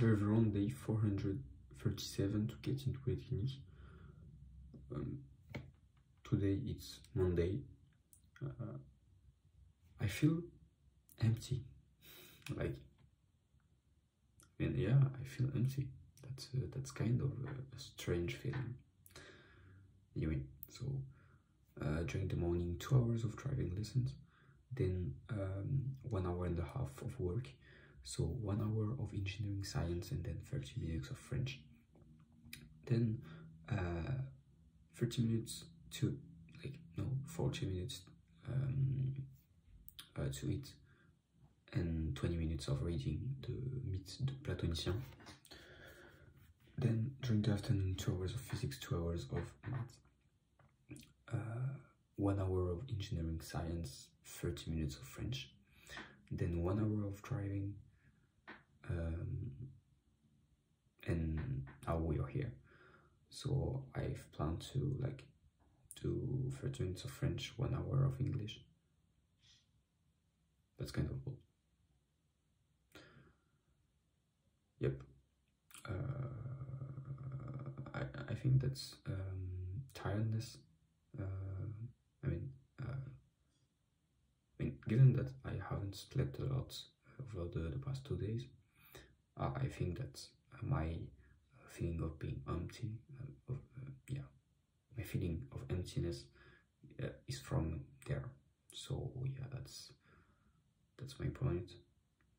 We're on day 437 to get into Polytechnique. Um, today it's Monday. Uh, I feel empty. Like, mean, yeah, I feel empty. That's uh, that's kind of a, strange feeling. Anyway, so uh, during the morning, two hours of driving lessons, then um, one hour and a half of work, so one hour of engineering science, and then 30 minutes of French. Then uh, 30 minutes to like no 40 minutes um, uh, to eat and 20 minutes of reading the mythes de Platonicien. Then during the afternoon, two hours of physics, two hours of math, uh, one hour of engineering science, 30 minutes of French, then one hour of driving, um, and now we are here. So I've planned to like do 30 minutes of French, one hour of English. That's kind of cool. Yep. Uh, I, I think that's um, tiredness. Uh, I mean, uh, I mean, given that I haven't slept a lot over the, the past two days, Uh, I think that uh, my uh, feeling of being empty, of, yeah, my feeling of emptiness is from there. So yeah, that's that's my point.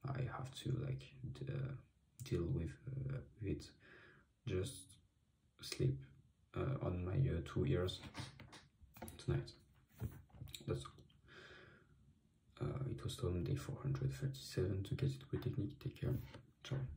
I have to like deal with, uh, it. Just sleep uh, on my uh, two ears tonight. That's all. it was on day 437 to get into Polytechnique. Take care. Ciao.